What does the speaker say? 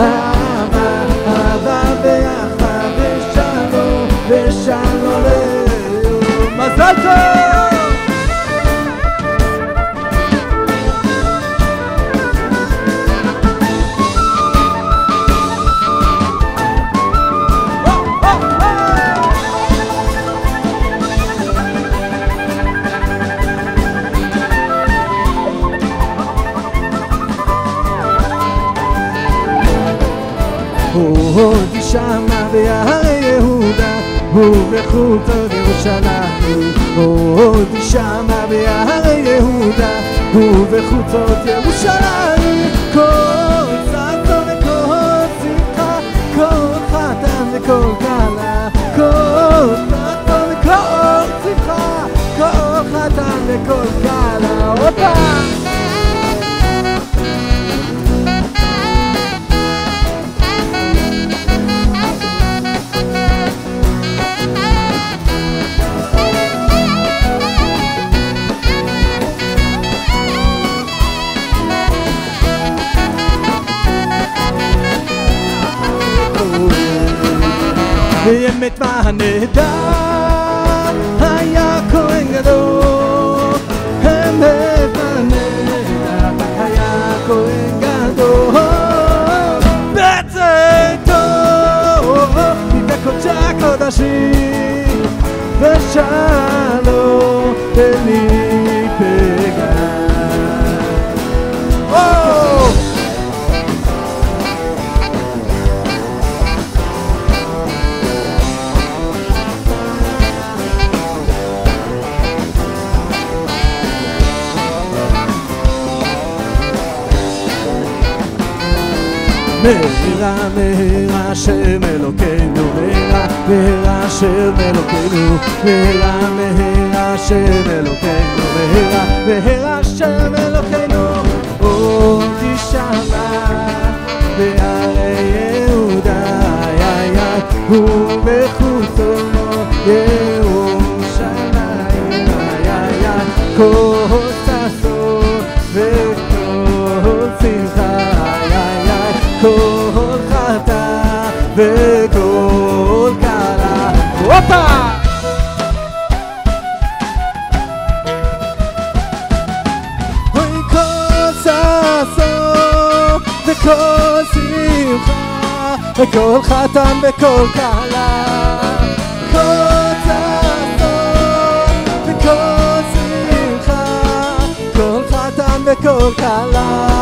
אהבה, אהבה ושלום, ושלום ליום. מזל טוב! עוד יישמע בהרי יהודה ובחוצות ירושלים. עוד יישמע בהרי יהודה ובחוצות ירושלים באמת מה הנהדר היה כהן גדול אמת מה הנהדר היה כהן גדול בצאתו מבקודשי הקודשים ושלום בלי מהרה מהרה השם אלוקינו מהרה מהרה השם אלוקינו מהרה מהרה השם אלוקינו מהרה מהרה השם אלוקינו. עוד תשמע בהרי יהודה איי איי ובחוצו ירושלים איי איי כל וכל כלה הופה! אוי כל ששון וכל שמחה וכל חתן וכל כלה כל ששון וכל שמחה כל חתן וכל כלה